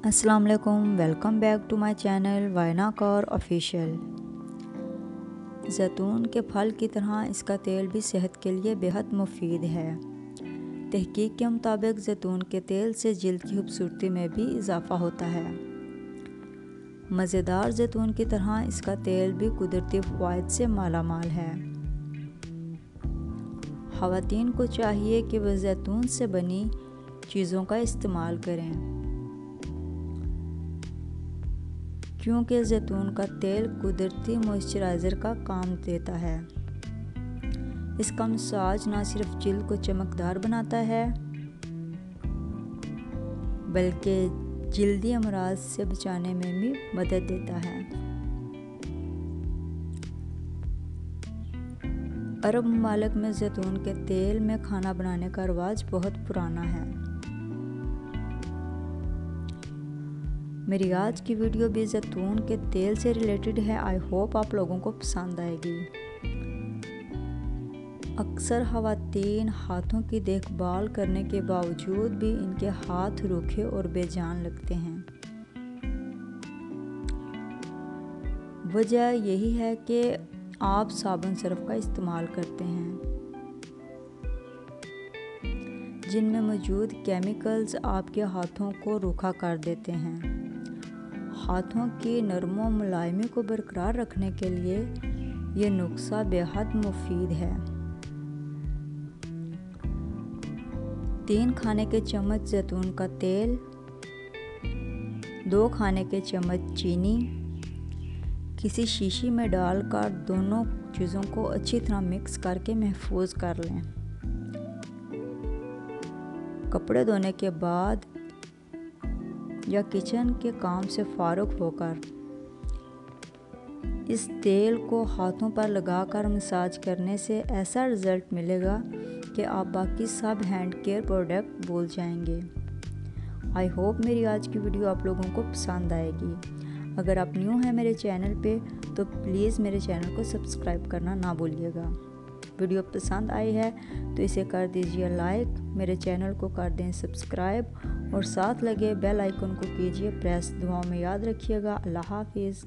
अस्सलाम वालेकुम welcome back to my channel Wayna Kaur official जैतून के फल की तरह इसका तेल भी सेहत के लिए बेहद मुफीद है। तहकीक के मुताबिक जैतून के तेल से जल्द की खूबसूरती में भी इजाफ़ा होता है। मज़ेदार जैतून की तरह इसका तेल भी कुदरती फ़वाद से माला माल है। ख़वातीन को चाहिए कि वह जैतून से बनी चीज़ों का इस्तेमाल करें। क्योंकि जैतून का तेल कुदरती मॉइस्चराइज़र का काम देता है। इसका मसाज ना सिर्फ़ जिल्द को चमकदार बनाता है, बल्कि जल्दी अमराज से बचाने में भी मदद देता है। अरब ममालक में जैतून के तेल में खाना बनाने का रवाज बहुत पुराना है। मेरी आज की वीडियो भी जैतून के तेल से रिलेटेड है। आई होप आप लोगों को पसंद आएगी। अक्सर खातन हाथों की देखभाल करने के बावजूद भी इनके हाथ रूखे और बेजान लगते हैं। वजह यही है कि आप साबुन सर्फ का इस्तेमाल करते हैं। जिनमें मौजूद केमिकल्स आपके हाथों को रूखा कर देते हैं। हाथों की नरमो मुलायमी को बरकरार रखने के लिए ये नुस्खा बेहद मुफीद है। तीन खाने के चम्मच जैतून का तेल, दो खाने के चम्मच चीनी, किसी शीशी में डालकर दोनों चीज़ों को अच्छी तरह मिक्स करके महफूज कर लें। कपड़े धोने के बाद या किचन के काम से फारुग होकर। इस तेल को हाथों पर लगाकर मसाज करने से ऐसा रिज़ल्ट मिलेगा कि आप बाकी सब हैंड केयर प्रोडक्ट भूल जाएँगे। आई होप मेरी आज की वीडियो आप लोगों को पसंद आएगी। अगर आप न्यू हैं मेरे चैनल पे तो प्लीज़ मेरे चैनल को सब्सक्राइब करना ना भूलिएगा। वीडियो पसंद आई है तो इसे कर दीजिए लाइक मेरे चैनल को कर दें सब्सक्राइब और साथ लगे बेल आइकन को कीजिए, प्रेस दुआओं में याद रखिएगा। अल्लाह हाफिज़।